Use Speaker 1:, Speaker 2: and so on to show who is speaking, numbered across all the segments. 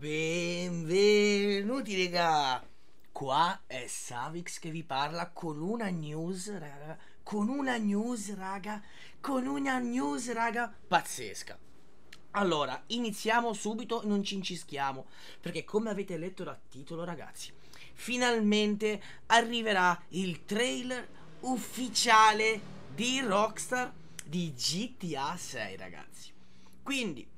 Speaker 1: Benvenuti raga. Qua è Savix che vi parla con una news raga. Con una news raga. Con una news raga Pazzesca. Allora iniziamo subito Non ci incischiamo Perché come avete letto dal titolo ragazzi Finalmente arriverà il trailer ufficiale di Rockstar di GTA 6 ragazzi. Quindi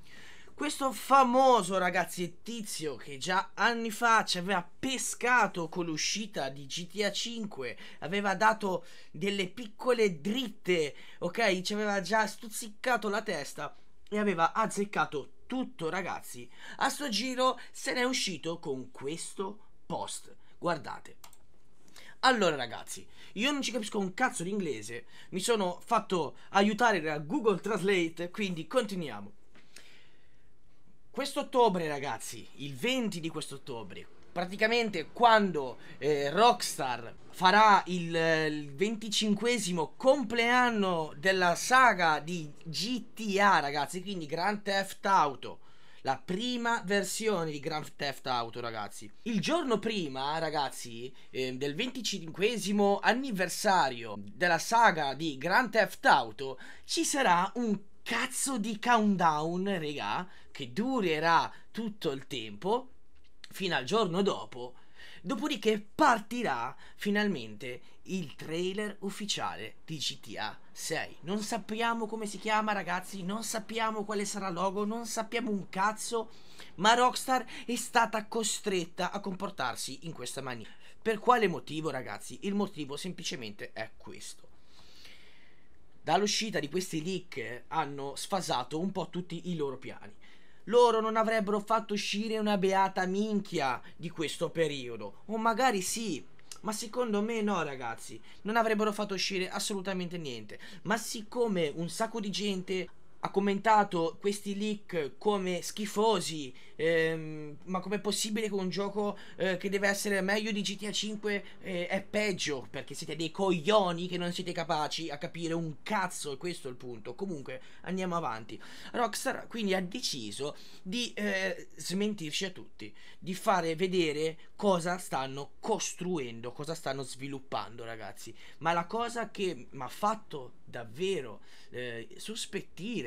Speaker 1: questo famoso ragazzi tizio che già anni fa ci aveva pescato con l'uscita di GTA 5, aveva dato delle piccole dritte, ok? Ci aveva già stuzzicato la testa e aveva azzeccato tutto ragazzi. A sto giro se n'è uscito con questo post. Guardate. Allora ragazzi, io non ci capisco un cazzo di inglese, mi sono fatto aiutare da Google Translate, quindi continuiamo. Quest'ottobre, ragazzi, il 20 di quest'ottobre, praticamente quando eh, Rockstar farà il, il 25 compleanno della saga di GTA, ragazzi, quindi Grand Theft Auto, la prima versione di Grand Theft Auto, ragazzi. Il giorno prima, ragazzi, eh, del 25 anniversario della saga di Grand Theft Auto, ci sarà un cazzo di countdown, regà, che durerà tutto il tempo fino al giorno dopo. Dopodiché partirà finalmente il trailer ufficiale di GTA 6. Non sappiamo come si chiama, ragazzi, non sappiamo quale sarà il logo, non sappiamo un cazzo, ma Rockstar è stata costretta a comportarsi in questa maniera. Per quale motivo, ragazzi? Il motivo semplicemente è questo dall'uscita di questi leak hanno sfasato un po' tutti i loro piani. Loro non avrebbero fatto uscire una beata minchia di questo periodo, o magari sì, ma secondo me no ragazzi, non avrebbero fatto uscire assolutamente niente. Ma siccome un sacco di gente ha commentato questi leak come schifosi, ehm, ma com'è possibile che un gioco eh, che deve essere meglio di GTA 5 eh, è peggio? Perché siete dei coglioni che non siete capaci a capire un cazzo, e questo è il punto. Comunque, andiamo avanti. Rockstar quindi ha deciso di eh, smentirci a tutti, di fare vedere cosa stanno costruendo, cosa stanno sviluppando, ragazzi. Ma la cosa che mi ha fatto davvero eh,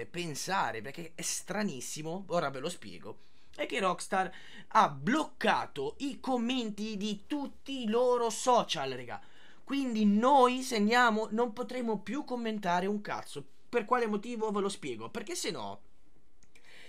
Speaker 1: pensare, perché è stranissimo, ora ve lo spiego, è che Rockstar ha bloccato i commenti di tutti i loro social, raga. Quindi noi, se andiamo, non potremo più commentare un cazzo. Per quale motivo ve lo spiego? Perché se no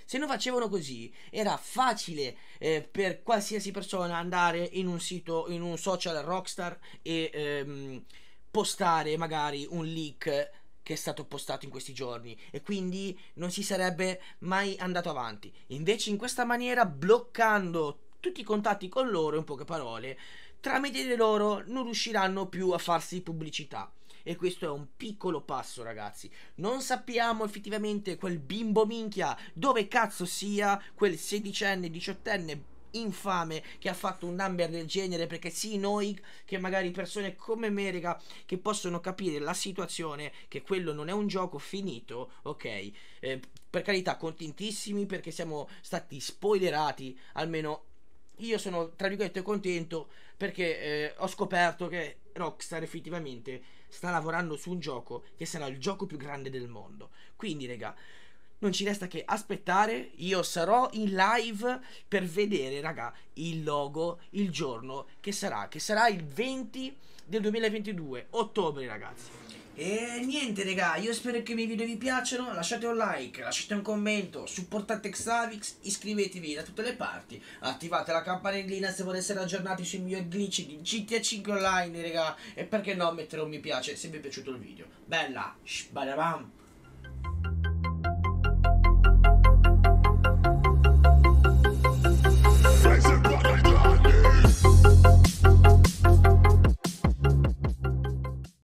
Speaker 1: se non facevano così, era facile eh, per qualsiasi persona andare in un sito, in un social Rockstar e ehm, postare magari un leak che è stato postato in questi giorni e quindi non si sarebbe mai andato avanti. Invece in questa maniera bloccando tutti i contatti con loro in poche parole, tramite di loro non riusciranno più a farsi pubblicità. E questo è un piccolo passo, ragazzi. Non sappiamo effettivamente quel bimbo minchia dove cazzo sia, quel sedicenne, diciottenne infame che ha fatto un number del genere perché sì noi che magari persone come me raga che possono capire la situazione che quello non è un gioco finito ok eh, per carità contentissimi perché siamo stati spoilerati almeno io sono tra virgolette contento perché eh, ho scoperto che Rockstar effettivamente sta lavorando su un gioco che sarà il gioco più grande del mondo. Quindi raga non ci resta che aspettare. Io sarò in live per vedere, raga, il logo, il giorno che sarà, che sarà il 20 del 2022, ottobre, ragazzi. E niente, raga, io spero che i miei video vi piacciono. Lasciate un like, lasciate un commento, supportate Xavix, iscrivetevi da tutte le parti, attivate la campanellina se volete essere aggiornati sui miei glitch di GTA 5 online, raga. E perché no, mettere un mi piace se vi è piaciuto il video. Bella, shbadabam.